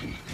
Really needed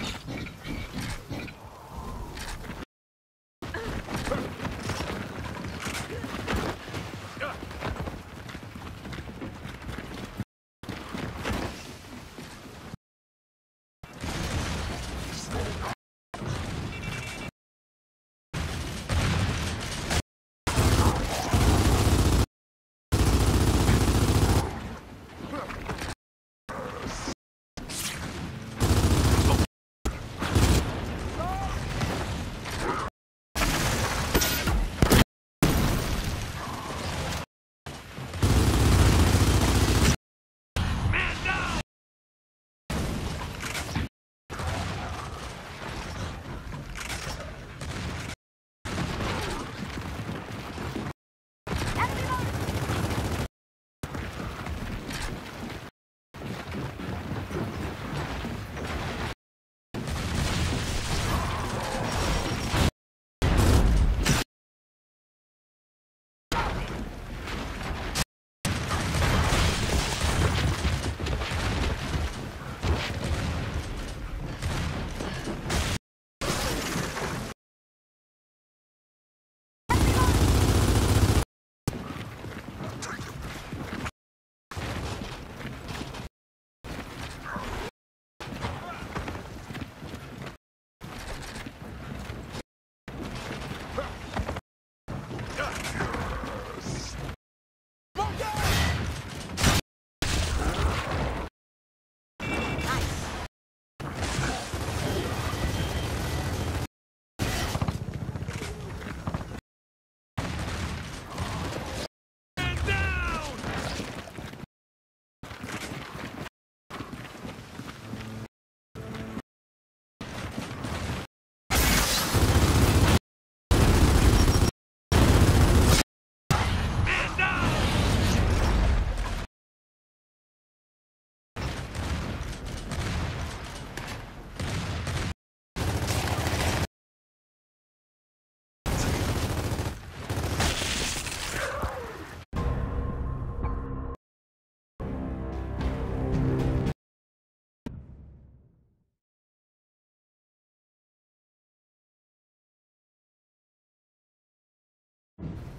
this.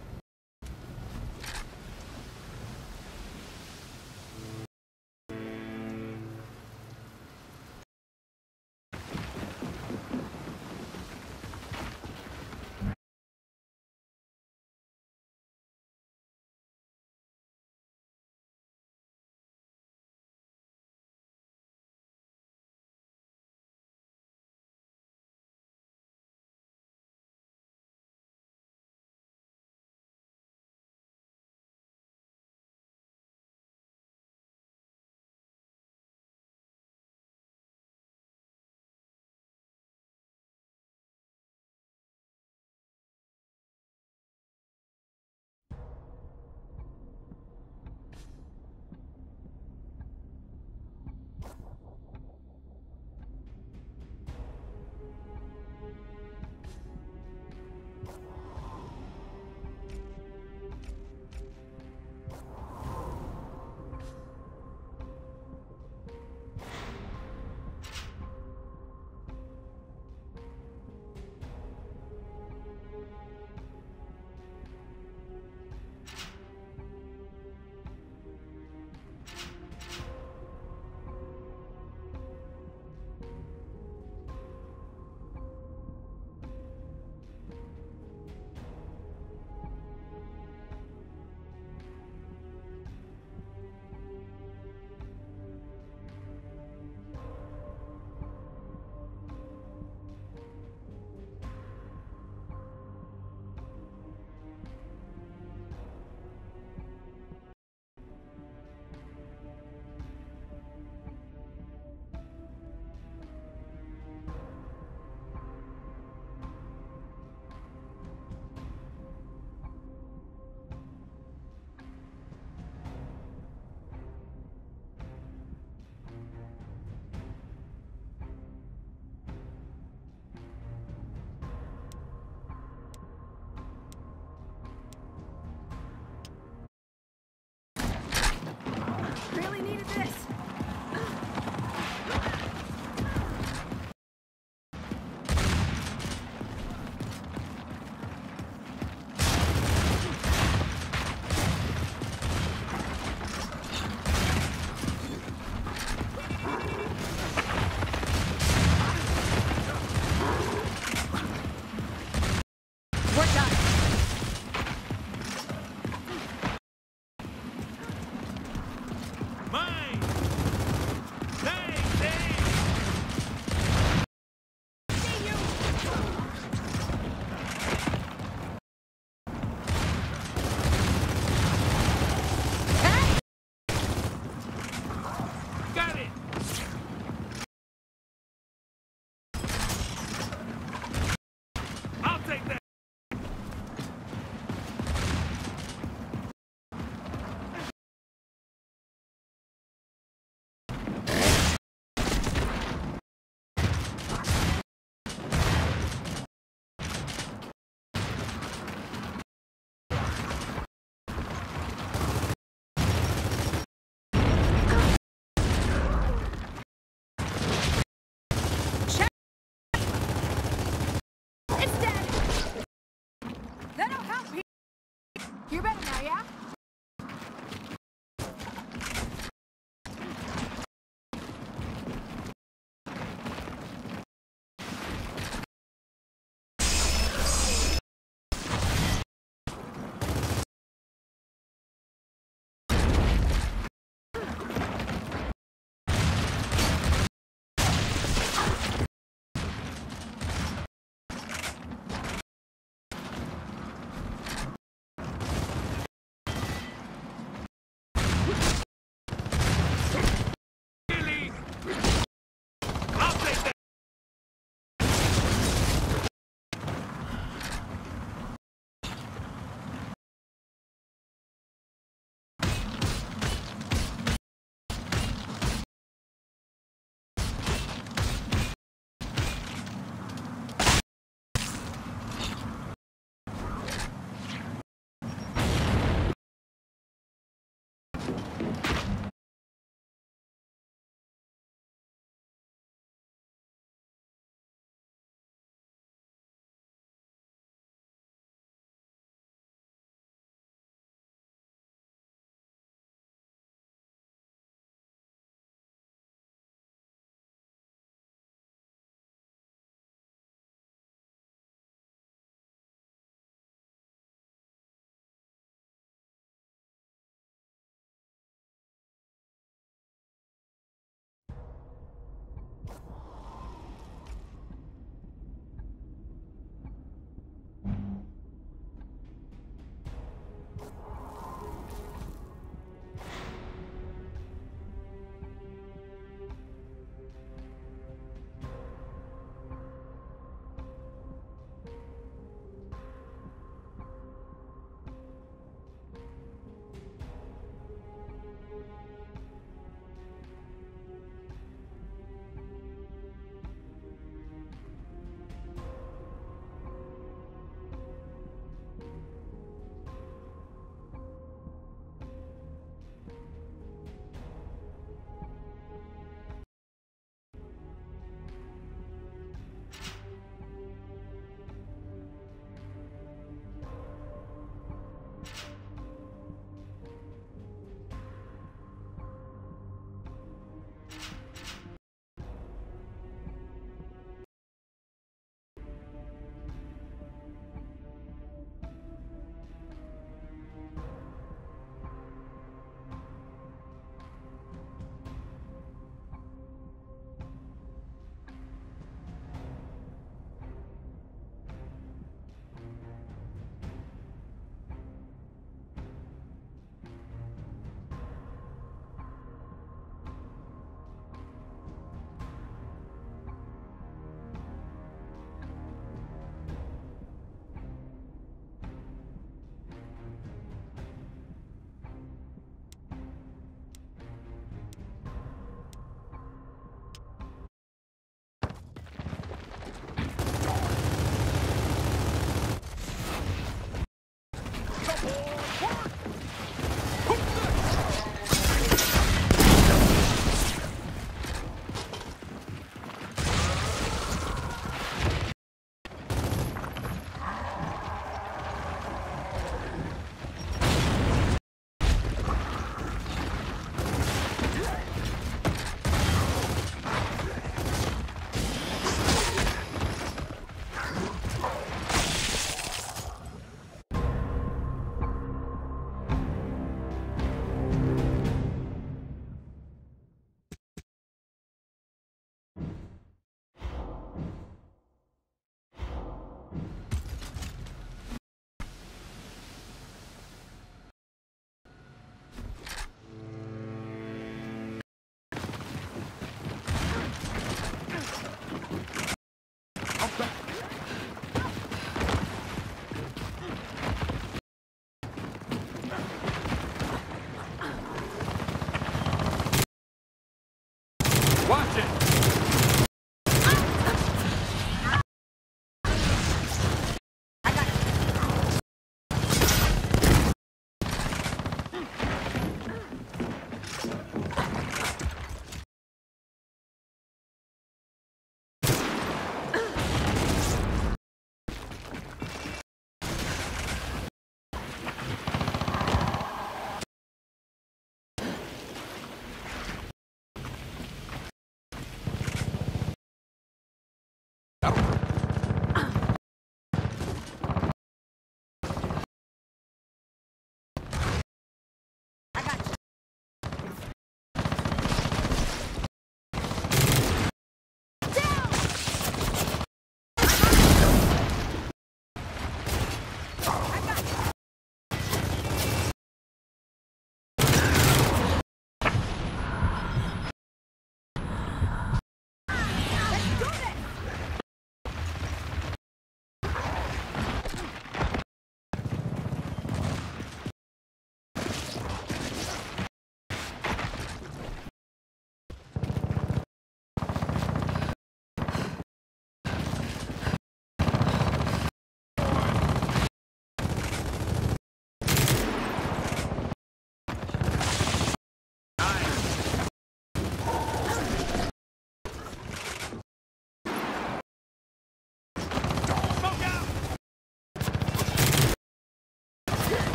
Здорово.